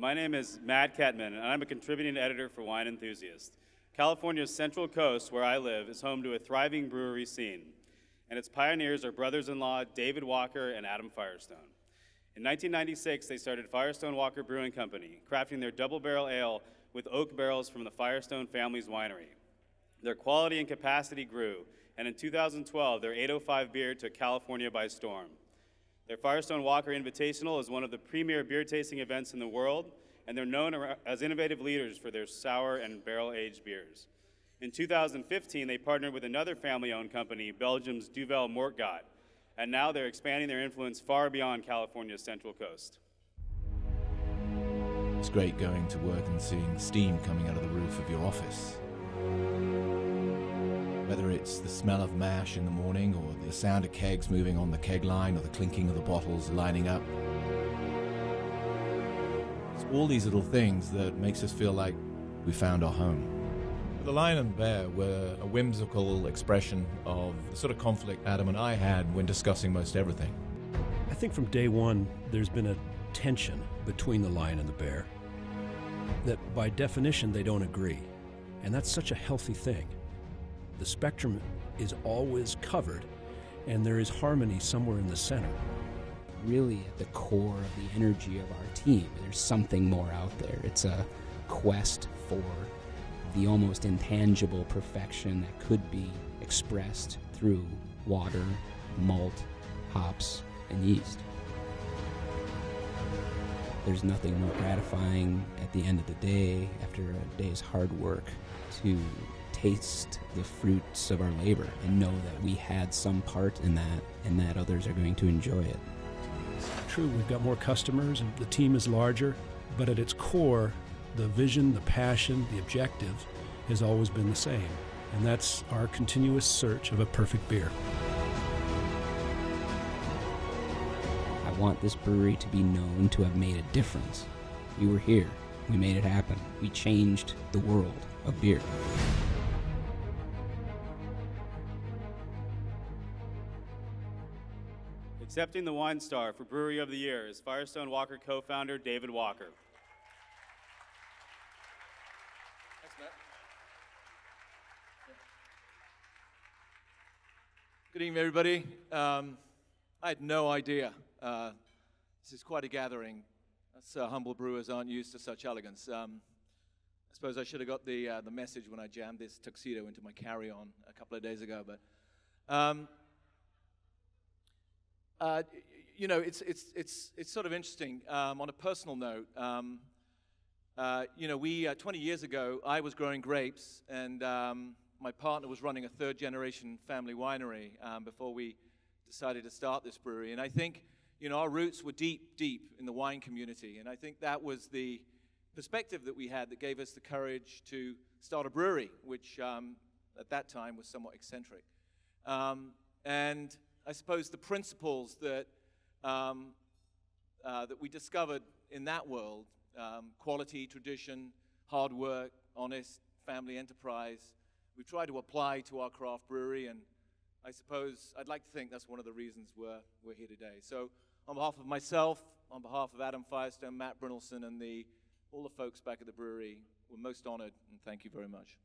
My name is Matt Kettmann, and I'm a contributing editor for Wine Enthusiast. California's Central Coast, where I live, is home to a thriving brewery scene, and its pioneers are brothers in law David Walker and Adam Firestone. In 1996, they started Firestone Walker Brewing Company, crafting their double barrel ale with oak barrels from the Firestone family's winery. Their quality and capacity grew, and in 2012, their 805 beer took California by storm. Their Firestone Walker Invitational is one of the premier beer tasting events in the world, and they're known as innovative leaders for their sour and barrel aged beers. In 2015, they partnered with another family owned company, Belgium's Duvel Moortgat, and now they're expanding their influence far beyond California's central coast. It's great going to work and seeing steam coming out of the roof of your office it's the smell of mash in the morning or the sound of kegs moving on the keg line or the clinking of the bottles lining up. It's all these little things that makes us feel like we found our home. The lion and bear were a whimsical expression of the sort of conflict Adam and I had when discussing most everything. I think from day one, there's been a tension between the lion and the bear that by definition they don't agree. And that's such a healthy thing the spectrum is always covered and there is harmony somewhere in the center. Really, at the core of the energy of our team, there's something more out there. It's a quest for the almost intangible perfection that could be expressed through water, malt, hops, and yeast. There's nothing more gratifying at the end of the day, after a day's hard work, to taste the fruits of our labor and know that we had some part in that and that others are going to enjoy it. True, we've got more customers and the team is larger, but at its core, the vision, the passion, the objective has always been the same, and that's our continuous search of a perfect beer. I want this brewery to be known to have made a difference. We were here. We made it happen. We changed the world of beer. Accepting the Wine Star for Brewery of the Year is Firestone Walker co founder David Walker. Thanks, Matt. Good evening, everybody. Um, I had no idea. Uh, this is quite a gathering. Us uh, humble brewers aren't used to such elegance. Um, I suppose I should have got the, uh, the message when I jammed this tuxedo into my carry on a couple of days ago, but. Um, uh, you know, it's, it's, it's, it's sort of interesting. Um, on a personal note, um, uh, you know, we, uh, 20 years ago, I was growing grapes, and um, my partner was running a third generation family winery um, before we decided to start this brewery. And I think, you know, our roots were deep, deep in the wine community. And I think that was the perspective that we had that gave us the courage to start a brewery, which um, at that time was somewhat eccentric. Um, and I suppose, the principles that, um, uh, that we discovered in that world um, quality, tradition, hard work, honest family enterprise we've tried to apply to our craft brewery. And I suppose I'd like to think that's one of the reasons we're, we're here today. So, on behalf of myself, on behalf of Adam Firestone, Matt Brynildson, and the, all the folks back at the brewery, we're most honored and thank you very much.